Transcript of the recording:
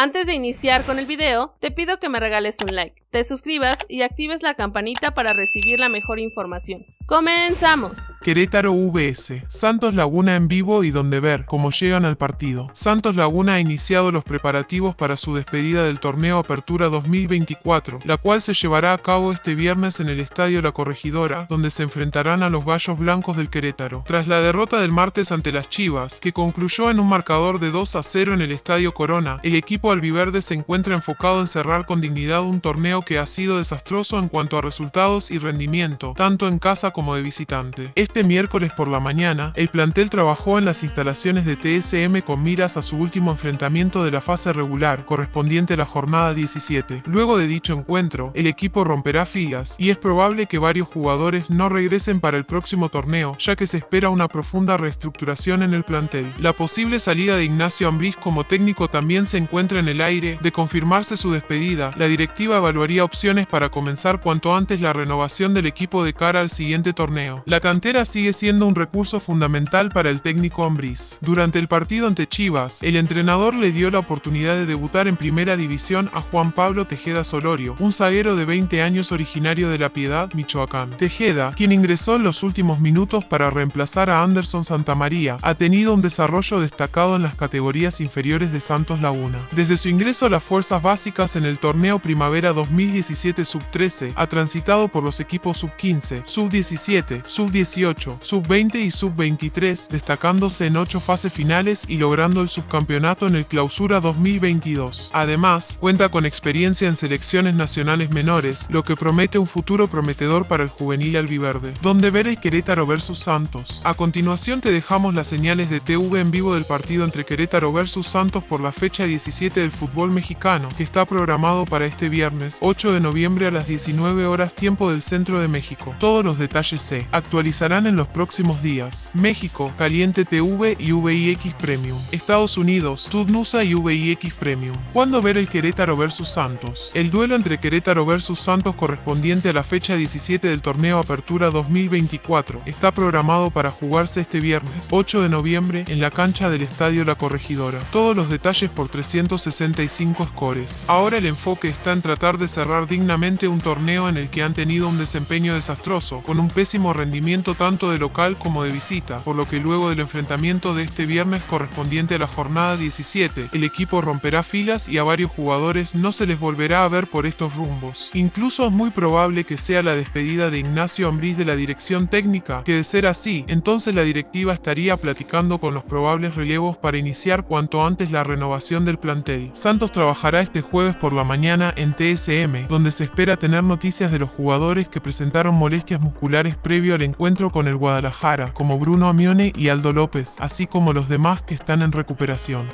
Antes de iniciar con el video, te pido que me regales un like, te suscribas y actives la campanita para recibir la mejor información. ¡Comenzamos! Querétaro VS, Santos Laguna en vivo y donde ver cómo llegan al partido. Santos Laguna ha iniciado los preparativos para su despedida del torneo Apertura 2024, la cual se llevará a cabo este viernes en el Estadio La Corregidora, donde se enfrentarán a los Gallos Blancos del Querétaro. Tras la derrota del martes ante las Chivas, que concluyó en un marcador de 2 a 0 en el Estadio Corona, el equipo albiverde se encuentra enfocado en cerrar con dignidad un torneo que ha sido desastroso en cuanto a resultados y rendimiento, tanto en casa como de visitante. Este miércoles por la mañana, el plantel trabajó en las instalaciones de TSM con miras a su último enfrentamiento de la fase regular, correspondiente a la jornada 17. Luego de dicho encuentro, el equipo romperá filas, y es probable que varios jugadores no regresen para el próximo torneo, ya que se espera una profunda reestructuración en el plantel. La posible salida de Ignacio Ambriz como técnico también se encuentra en el aire, de confirmarse su despedida, la directiva evaluaría opciones para comenzar cuanto antes la renovación del equipo de cara al siguiente torneo. La cantera sigue siendo un recurso fundamental para el técnico Ambriz. Durante el partido ante Chivas, el entrenador le dio la oportunidad de debutar en primera división a Juan Pablo Tejeda Solorio, un zaguero de 20 años originario de La Piedad, Michoacán. Tejeda, quien ingresó en los últimos minutos para reemplazar a Anderson Santamaría, ha tenido un desarrollo destacado en las categorías inferiores de Santos Laguna. Desde su ingreso a las fuerzas básicas en el torneo Primavera 2017 Sub-13, ha transitado por los equipos Sub-15, Sub-17 sub-18, sub-20 y sub-23, destacándose en 8 fases finales y logrando el subcampeonato en el Clausura 2022. Además, cuenta con experiencia en selecciones nacionales menores, lo que promete un futuro prometedor para el juvenil albiverde. Donde ver el Querétaro versus Santos. A continuación te dejamos las señales de TV en vivo del partido entre Querétaro versus Santos por la fecha 17 del fútbol mexicano, que está programado para este viernes 8 de noviembre a las 19 horas tiempo del centro de México. Todos los detalles se actualizarán en los próximos días. México, Caliente TV y VIX Premium. Estados Unidos, Tudnusa y VIX Premium. ¿Cuándo ver el Querétaro vs Santos? El duelo entre Querétaro vs Santos correspondiente a la fecha 17 del torneo Apertura 2024 está programado para jugarse este viernes 8 de noviembre en la cancha del Estadio La Corregidora. Todos los detalles por 365 scores. Ahora el enfoque está en tratar de cerrar dignamente un torneo en el que han tenido un desempeño desastroso, con un pésimo rendimiento tanto de local como de visita, por lo que luego del enfrentamiento de este viernes correspondiente a la jornada 17, el equipo romperá filas y a varios jugadores no se les volverá a ver por estos rumbos. Incluso es muy probable que sea la despedida de Ignacio Ambriz de la dirección técnica, que de ser así, entonces la directiva estaría platicando con los probables relevos para iniciar cuanto antes la renovación del plantel. Santos trabajará este jueves por la mañana en TSM, donde se espera tener noticias de los jugadores que presentaron molestias musculares previo al encuentro con el Guadalajara, como Bruno Amione y Aldo López, así como los demás que están en recuperación.